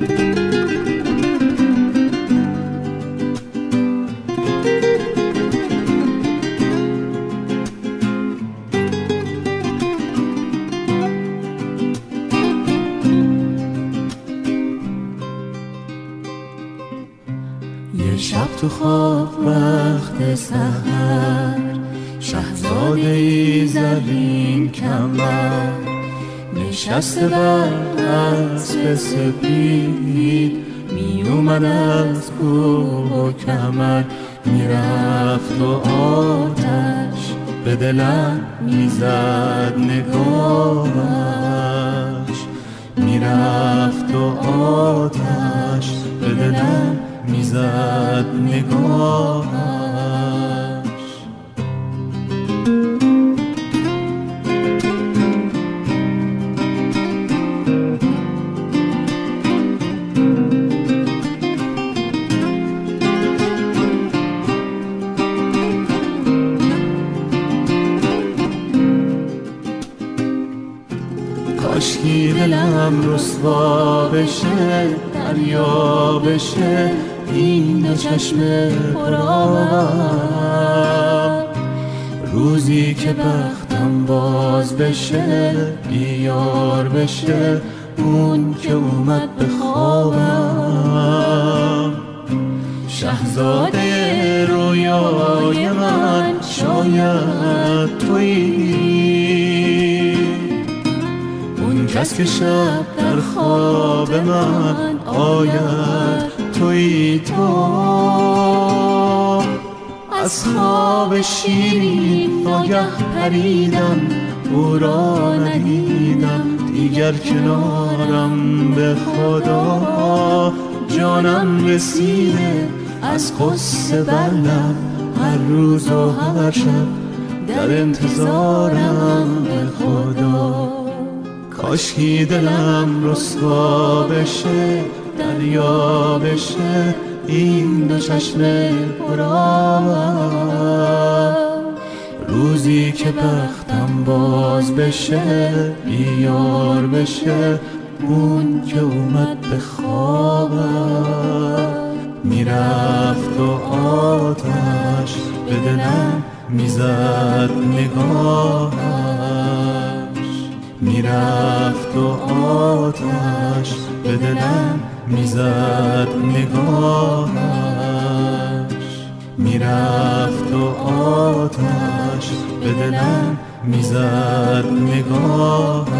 یه شب تو خواب وقت سهر شهزاده ای زرین کمر. نشسته بر اسب سپید می اومد از کوه و کمر می‌رفت و آتش به دلم می‌زد نگاهش. می‌رفت و آتش به دلم می‌زد نگاهش. کاشکی دلم رسوا بشه دریا بشه این دو چشم پرآب روزی که بختم باز بشه بیار بشه اون که اومد به خوابم. شهزاده رویای من شاید تویی. کس که شب در خواب من. آید توی تو. از خواب شیرین ناگه پریدم او را ندیدم. دیگر کنارم به خدا. جانم رسیده از قصه بلم هر روز و هر شب در انتظارم به خدا. کاشکی دلم رسوا بشه دریا بشه این دو چشم پرآب روزی که بختم باز بشه بیار بشه اون که اومد به خوابم می‌رفت و آتش به دلم می‌زد می‌رفت و آتش به دلم می‌زد نگاهش. می‌رفت و آتش به دلم می‌زد نگاهش.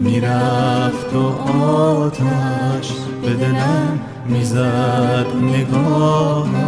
می‌رفت و آتش به دلم می‌زد نگاهش.